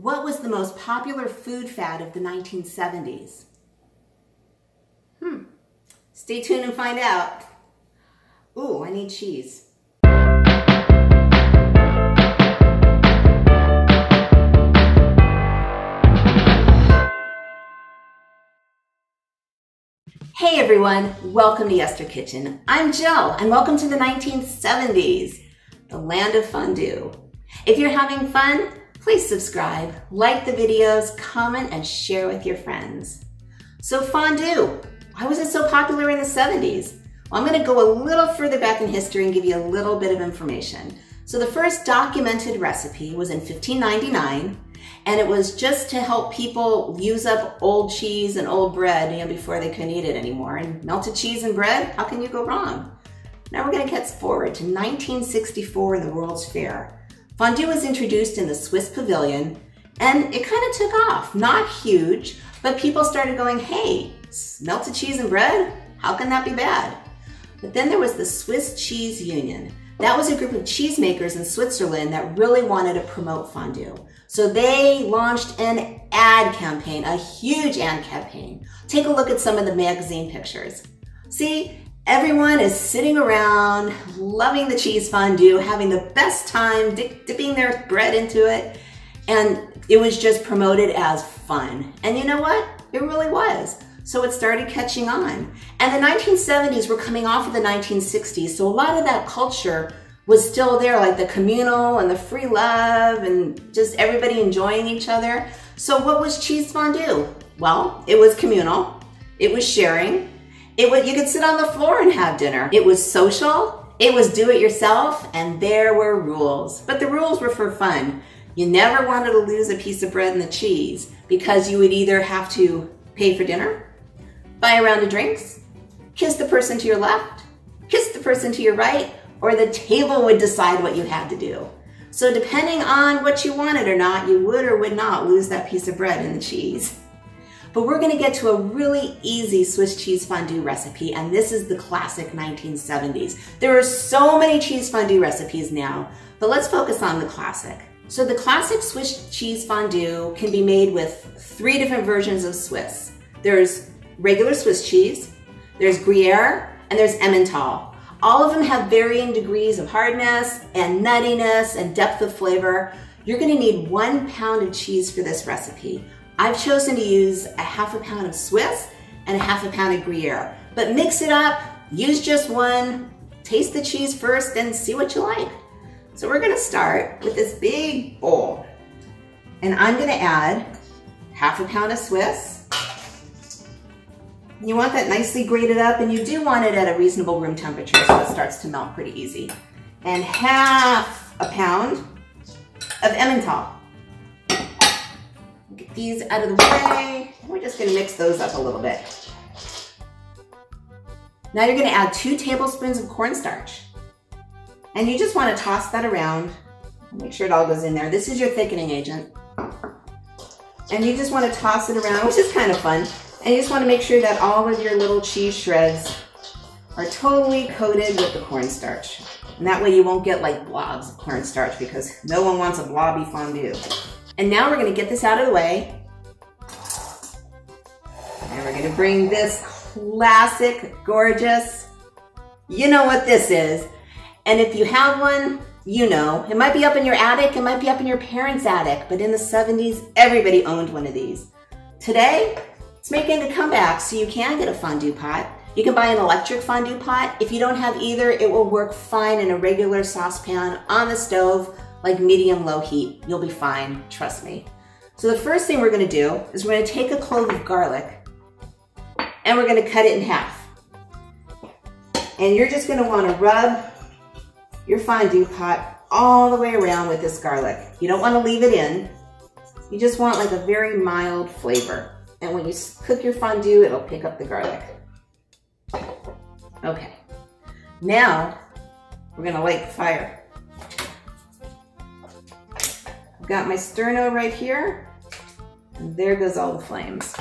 What was the most popular food fad of the 1970s? Hmm. Stay tuned and find out. Ooh, I need cheese. Hey everyone, welcome to Yester Kitchen. I'm Jill and welcome to the 1970s, the land of fondue. If you're having fun, please subscribe, like the videos, comment, and share with your friends. So fondue, why was it so popular in the 70s? Well, I'm gonna go a little further back in history and give you a little bit of information. So the first documented recipe was in 1599 and it was just to help people use up old cheese and old bread you know, before they couldn't eat it anymore. And melted cheese and bread, how can you go wrong? Now we're gonna get forward to 1964 in the World's Fair. Fondue was introduced in the Swiss Pavilion and it kind of took off. Not huge, but people started going, hey, melted cheese and bread? How can that be bad? But then there was the Swiss Cheese Union. That was a group of cheesemakers in Switzerland that really wanted to promote fondue. So they launched an ad campaign, a huge ad campaign. Take a look at some of the magazine pictures. See, everyone is sitting around, loving the cheese fondue, having the best time, dip, dipping their bread into it. And it was just promoted as fun. And you know what? It really was. So it started catching on. And the 1970s were coming off of the 1960s. So a lot of that culture was still there, like the communal and the free love and just everybody enjoying each other. So what was cheese fondue? Well, it was communal, it was sharing, it was, you could sit on the floor and have dinner. It was social, it was do it yourself, and there were rules. But the rules were for fun. You never wanted to lose a piece of bread and the cheese because you would either have to pay for dinner, buy a round of drinks, kiss the person to your left, kiss the person to your right, or the table would decide what you had to do. So depending on what you wanted or not, you would or would not lose that piece of bread and the cheese. But we're gonna get to a really easy Swiss cheese fondue recipe, and this is the classic 1970s. There are so many cheese fondue recipes now, but let's focus on the classic. So the classic Swiss cheese fondue can be made with three different versions of Swiss. There's regular Swiss cheese, there's Gruyere, and there's Emmental. All of them have varying degrees of hardness and nuttiness and depth of flavor. You're gonna need one pound of cheese for this recipe. I've chosen to use a half a pound of Swiss and a half a pound of Gruyere, but mix it up, use just one, taste the cheese first and see what you like. So we're gonna start with this big bowl and I'm gonna add half a pound of Swiss, you want that nicely grated up and you do want it at a reasonable room temperature so it starts to melt pretty easy. And half a pound of Emmental. Get these out of the way. We're just gonna mix those up a little bit. Now you're gonna add two tablespoons of cornstarch. And you just wanna toss that around. Make sure it all goes in there. This is your thickening agent. And you just wanna toss it around, which is kind of fun. And you just want to make sure that all of your little cheese shreds are totally coated with the cornstarch. And that way you won't get like blobs of cornstarch because no one wants a blobby fondue. And now we're gonna get this out of the way. And we're gonna bring this classic, gorgeous, you know what this is. And if you have one, you know. It might be up in your attic, it might be up in your parents' attic, but in the 70s, everybody owned one of these. Today, it's making a comeback, so you can get a fondue pot. You can buy an electric fondue pot. If you don't have either, it will work fine in a regular saucepan on the stove, like medium low heat. You'll be fine, trust me. So the first thing we're gonna do is we're gonna take a clove of garlic and we're gonna cut it in half. And you're just gonna wanna rub your fondue pot all the way around with this garlic. You don't wanna leave it in. You just want like a very mild flavor. And when you cook your fondue, it'll pick up the garlic. Okay, now we're gonna light the fire. Got my sterno right here, there goes all the flames.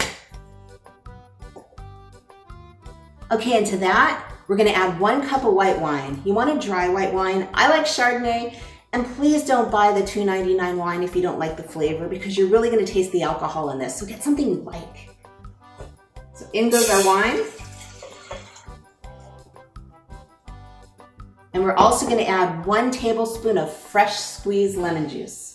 Okay, and to that, we're gonna add one cup of white wine. You want a dry white wine. I like Chardonnay, And please don't buy the $2.99 wine if you don't like the flavor because you're really gonna taste the alcohol in this. So get something you like. So in goes our wine. And we're also gonna add one tablespoon of fresh squeezed lemon juice.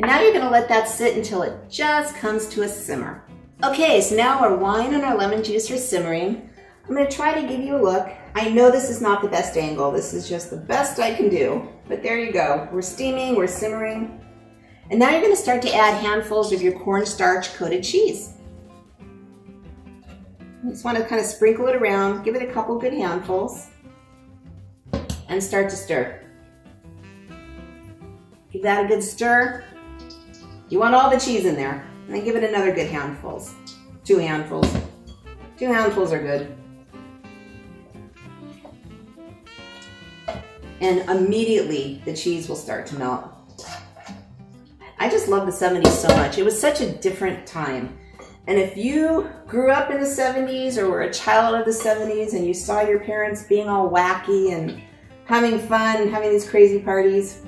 And now you're gonna let that sit until it just comes to a simmer. Okay, so now our wine and our lemon juice are simmering. I'm gonna try to give you a look. I know this is not the best angle. This is just the best I can do, but there you go. We're steaming, we're simmering. And now you're gonna start to add handfuls of your cornstarch coated cheese. You just wanna kind of sprinkle it around, give it a couple good handfuls, and start to stir. Give that a good stir. You want all the cheese in there. And then give it another good handfuls. Two handfuls. Two handfuls are good. And immediately the cheese will start to melt. I just love the 70s so much. It was such a different time. And if you grew up in the 70s or were a child of the 70s and you saw your parents being all wacky and having fun and having these crazy parties,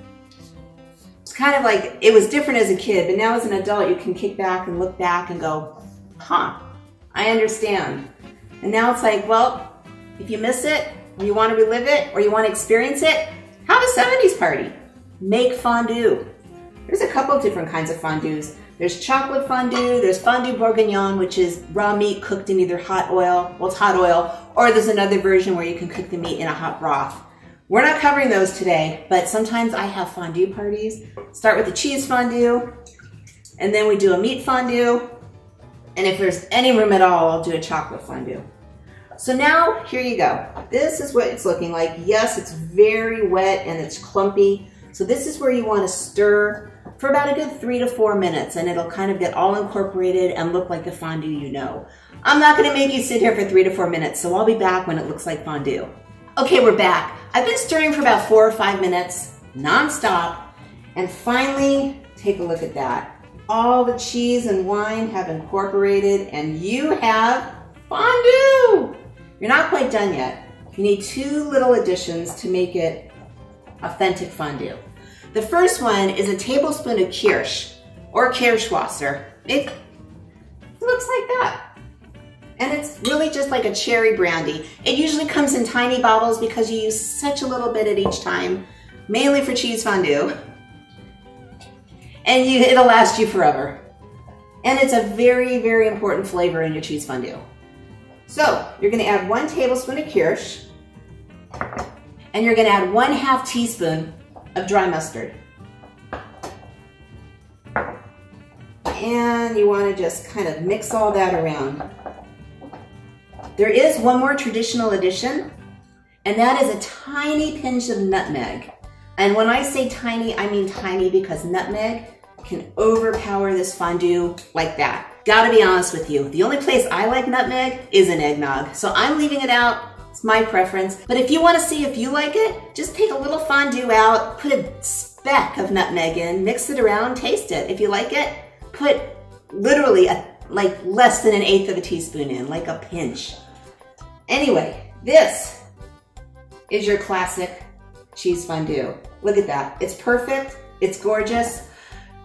it's kind of like it was different as a kid, but now as an adult, you can kick back and look back and go, huh, I understand. And now it's like, well, if you miss it, or you want to relive it, or you want to experience it, have a 70s party. Make fondue. There's a couple of different kinds of fondues. There's chocolate fondue, there's fondue bourguignon, which is raw meat cooked in either hot oil, well, it's hot oil, or there's another version where you can cook the meat in a hot broth. We're not covering those today, but sometimes I have fondue parties. Start with the cheese fondue, and then we do a meat fondue, and if there's any room at all, I'll do a chocolate fondue. So now, here you go. This is what it's looking like. Yes, it's very wet and it's clumpy. So this is where you want to stir for about a good three to four minutes and it'll kind of get all incorporated and look like the fondue you know. I'm not going to make you sit here for three to four minutes, so I'll be back when it looks like fondue. Okay, we're back. I've been stirring for about four or five minutes, nonstop, and finally, take a look at that. All the cheese and wine have incorporated and you have fondue. You're not quite done yet. You need two little additions to make it authentic fondue. The first one is a tablespoon of kirsch or kirschwasser. It looks like that and it's really just like a cherry brandy. It usually comes in tiny bottles because you use such a little bit at each time, mainly for cheese fondue. And you, it'll last you forever. And it's a very, very important flavor in your cheese fondue. So you're gonna add one tablespoon of kirsch, and you're gonna add one half teaspoon of dry mustard. And you wanna just kind of mix all that around. There is one more traditional addition, and that is a tiny pinch of nutmeg. And when I say tiny, I mean tiny because nutmeg can overpower this fondue like that. Gotta be honest with you, the only place I like nutmeg is in eggnog. So I'm leaving it out, it's my preference. But if you wanna see if you like it, just take a little fondue out, put a speck of nutmeg in, mix it around, taste it. If you like it, put literally a, like less than an eighth of a teaspoon in, like a pinch. Anyway, this is your classic cheese fondue. Look at that. It's perfect, it's gorgeous,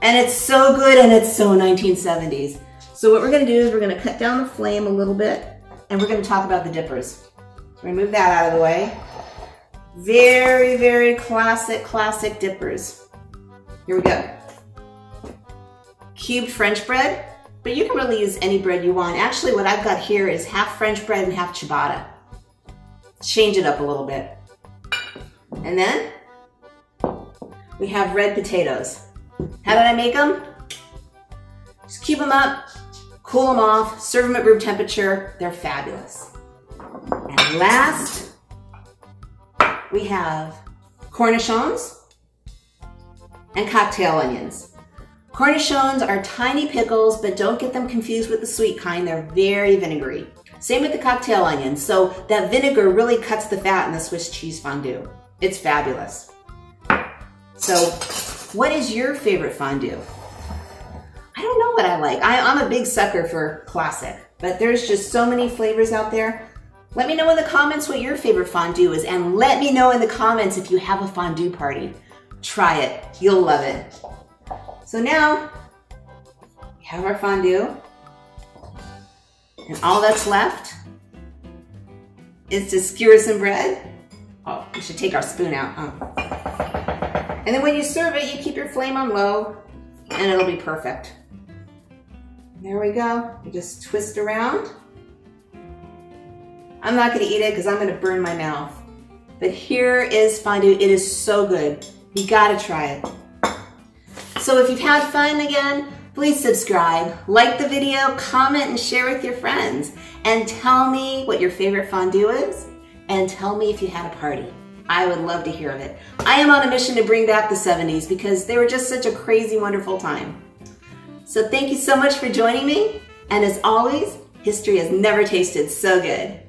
and it's so good and it's so 1970s. So what we're gonna do is we're gonna cut down the flame a little bit and we're gonna talk about the dippers. So remove that out of the way. Very, very classic, classic dippers. Here we go. Cubed French bread, but you can really use any bread you want. Actually, what I've got here is half French bread and half ciabatta. Change it up a little bit. And then we have red potatoes. How did I make them? Just cube them up, cool them off, serve them at room temperature. They're fabulous. And last, we have cornichons and cocktail onions. Cornichons are tiny pickles, but don't get them confused with the sweet kind. They're very vinegary. Same with the cocktail onions. So that vinegar really cuts the fat in the Swiss cheese fondue. It's fabulous. So what is your favorite fondue? I don't know what I like. I, am a big sucker for classic, but there's just so many flavors out there. Let me know in the comments what your favorite fondue is and let me know in the comments if you have a fondue party. Try it, you'll love it. So now, we have our fondue. And all that's left is to skewer some bread. Oh, we should take our spoon out. And then when you serve it, you keep your flame on low and it'll be perfect. There we go. You just twist around. I'm not gonna eat it because I'm gonna burn my mouth. But here is fondue. It is so good. You gotta try it. So if you've had fun again, please subscribe, like the video, comment, and share with your friends. And tell me what your favorite fondue is, and tell me if you had a party. I would love to hear of it. I am on a mission to bring back the 70s because they were just such a crazy, wonderful time. So thank you so much for joining me. And as always, history has never tasted so good.